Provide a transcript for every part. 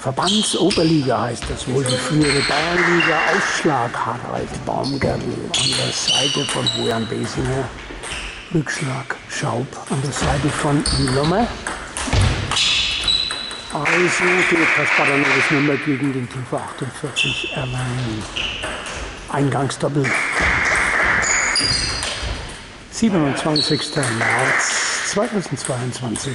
Verbandsoberliga heißt das wohl, die frühere Bayernliga. Ausschlag Harald Baumgärtel an der Seite von Bojan Besinger. Rückschlag Schaub an der Seite von Lommer. Also geht Kaspar Noves Nummer gegen den TV 48 Erlangen. Eingangsdoppel. 27. März 2022.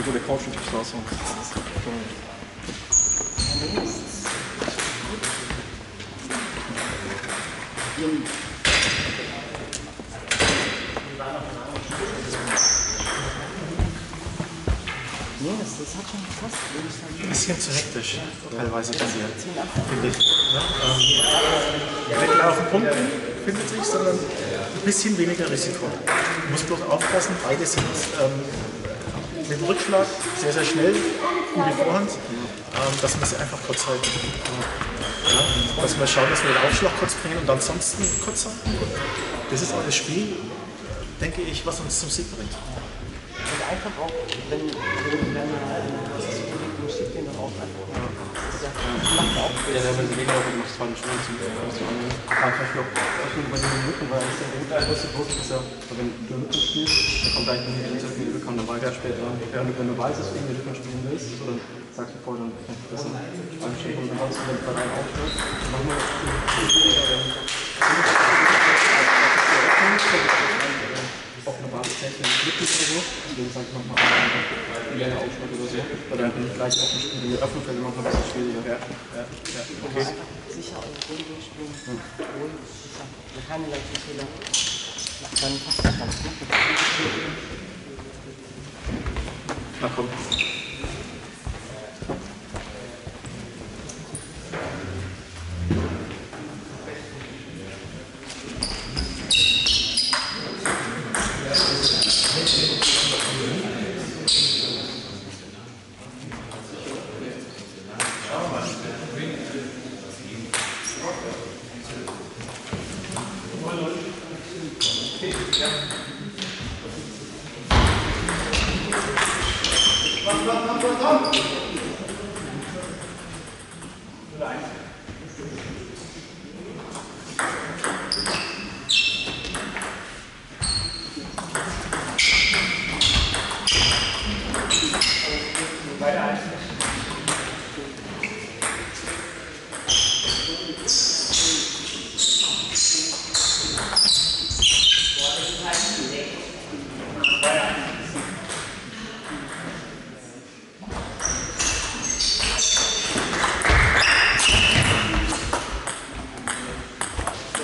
Tylko der Couch und Straße. Nee, das, das hat schon gepasst, würde ich sagen. Ein bisschen zu hektisch, teilweise passiert, finde ich. Ähm, nicht klar auf den Punkt findet sich, sondern ein bisschen weniger Risiko. Du musst bloß aufpassen, beide sind ähm, mit dem Rückschlag sehr, sehr schnell, gute Vorhand, ähm, dass wir sie einfach kurz halten. Ja? Dass wir schauen, dass wir den Aufschlag kurz bringen und ansonsten kurz halten. Das ist auch das Spiel, denke ich, was uns zum Sieg bringt. Und einfach auch, wenn, wenn, wenn man halt was ist überlegt, dann schickt den doch auch einfach. Das ja, ja Ja, der wird weniger auch noch 20 Stunden zum Frankreich noch öffnen bei den Lücken, weil das ja der größte Druck ist ja, wenn du Lücken spielst, dann kommt eigentlich nicht so viele Lücken, dann weißt du später. Du, wenn du weißt, dass du irgendeine Lücken spielen willst, dann sagst du vorher, dann kann ich besser einstellen und ansonsten, wenn du bei deinem aufhörst, dann machen wir auf wenn es glücklich oder so, deswegen sage ich nochmal länger Aufschlag oder so, weil dann bin ich gleich auf dem Spiel, fällt immer noch ein bisschen schwieriger. Ja, ja, ja. Okay. sicher eure Runde durchspielen. Ruhig, sicher. Und keine leichten Fehler. Dann passt das ganz gut. Na komm. pronto, pronto, pronto.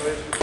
language.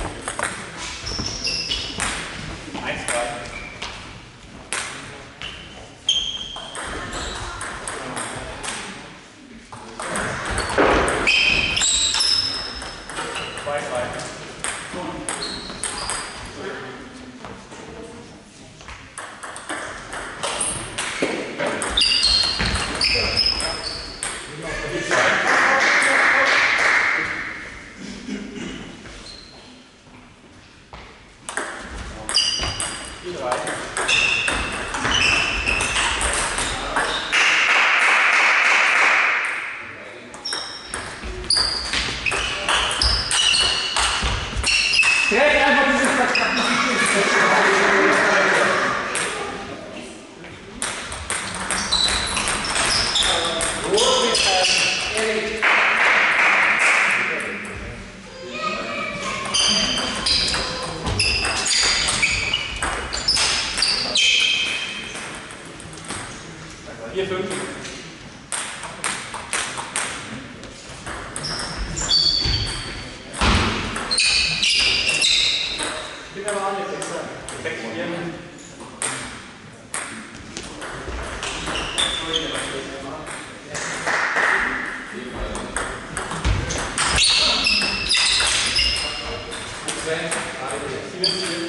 Mr.